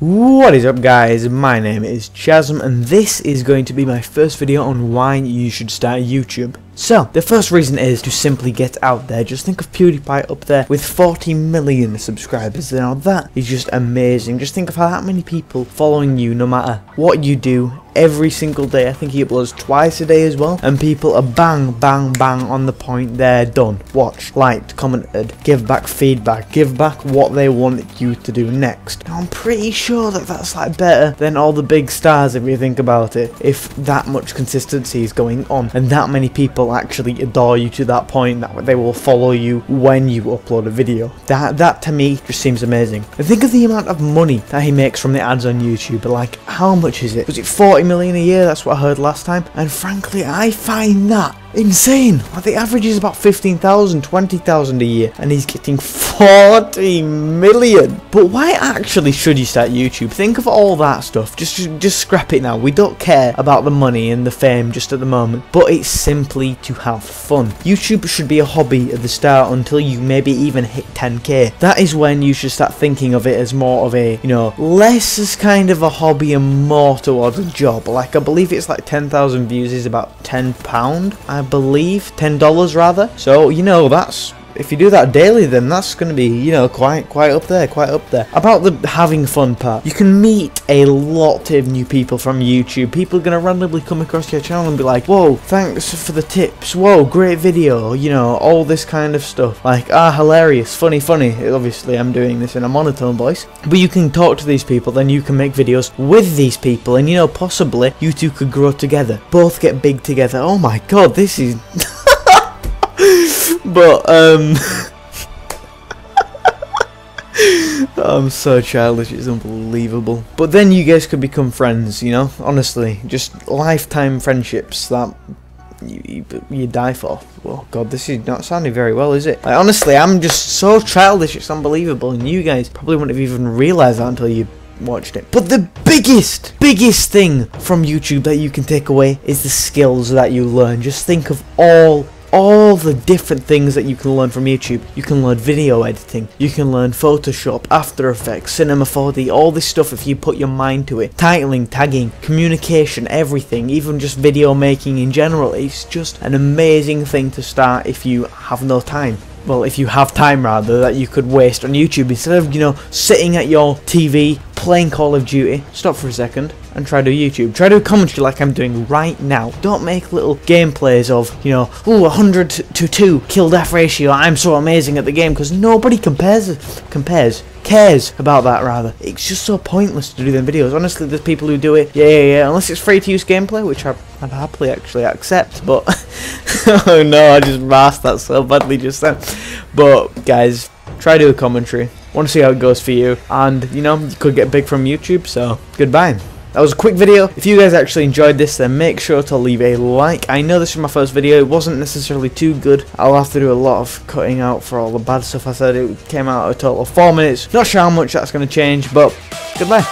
What is up guys, my name is Chasm and this is going to be my first video on why you should start YouTube. So, the first reason is to simply get out there. Just think of PewDiePie up there with 40 million subscribers. Now that is just amazing. Just think of how that many people following you no matter what you do every single day. I think he uploads twice a day as well. And people are bang, bang, bang on the point. They're done. Watch, liked, commented, give back feedback, give back what they want you to do next. Now, I'm pretty sure that that's like better than all the big stars if you think about it. If that much consistency is going on and that many people actually adore you to that point that they will follow you when you upload a video. That that to me just seems amazing. And think of the amount of money that he makes from the ads on YouTube. Like how much is it? Was it 40 million a year? That's what I heard last time. And frankly, I find that insane. Like the average is about 15,000, 20,000 a year, and he's getting 40 million. But why actually should you start YouTube? Think of all that stuff. Just, just scrap it now. We don't care about the money and the fame just at the moment, but it's simply to have fun. YouTube should be a hobby at the start until you maybe even hit 10k. That is when you should start thinking of it as more of a, you know, less as kind of a hobby and more towards a job. Like I believe it's like 10,000 views is about 10 pound. I I believe, $10 rather. So, you know, that's if you do that daily then that's going to be you know quite quite up there quite up there. About the having fun part you can meet a lot of new people from youtube. People are going to randomly come across your channel and be like whoa thanks for the tips. Whoa great video you know all this kind of stuff. Like ah hilarious. Funny funny. Obviously i'm doing this in a monotone voice. But you can talk to these people then you can make videos with these people. And you know possibly you two could grow together. Both get big together. Oh my god this is but um I'm so childish, it's unbelievable. But then you guys could become friends, you know? Honestly, just lifetime friendships that you, you, you die for. Oh god, this is not sounding very well, is it? Like, honestly, I'm just so childish, it's unbelievable. And you guys probably wouldn't have even realised that until you watched it. But the biggest, biggest thing from YouTube that you can take away is the skills that you learn. Just think of all all the different things that you can learn from YouTube. You can learn video editing, you can learn Photoshop, After Effects, Cinema 4D, all this stuff if you put your mind to it. Titling, tagging, communication, everything, even just video making in general. It's just an amazing thing to start if you have no time well, if you have time rather, that you could waste on YouTube instead of, you know, sitting at your TV playing Call of Duty. Stop for a second and try to do YouTube. Try to do commentary like I'm doing right now. Don't make little gameplays of, you know, ooh, 100 to 2 kill death ratio. I'm so amazing at the game because nobody compares compares cares about that rather. It's just so pointless to do them videos. Honestly, there's people who do it. Yeah, yeah, yeah. Unless it's free to use gameplay, which I, I'd happily actually accept. But oh no, I just masked that so badly just then. But guys, try to do a commentary. Want to see how it goes for you. And, you know, you could get big from YouTube, so goodbye. That was a quick video. If you guys actually enjoyed this, then make sure to leave a like. I know this is my first video. It wasn't necessarily too good. I'll have to do a lot of cutting out for all the bad stuff I said. It came out a total of 4 minutes. Not sure how much that's going to change, but goodbye.